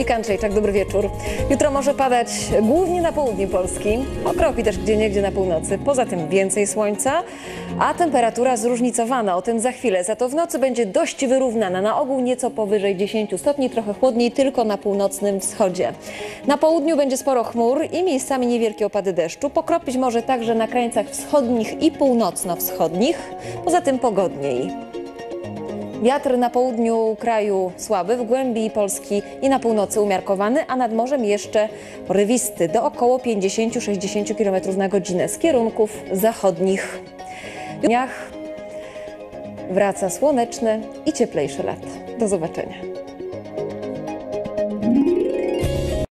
Monika Andrzejczak, dobry wieczór. Jutro może padać głównie na południu Polski, okropi też gdzie niegdzie na północy. Poza tym więcej słońca, a temperatura zróżnicowana. O tym za chwilę. Za to w nocy będzie dość wyrównana. Na ogół nieco powyżej 10 stopni, trochę chłodniej tylko na północnym wschodzie. Na południu będzie sporo chmur i miejscami niewielkie opady deszczu. Pokropić może także na krańcach wschodnich i północno-wschodnich. Poza tym pogodniej. Wiatr na południu kraju słaby, w głębi Polski i na północy umiarkowany, a nad morzem jeszcze porywisty do około 50-60 km na godzinę z kierunków zachodnich. W dniach wraca słoneczne i cieplejsze lato. Do zobaczenia.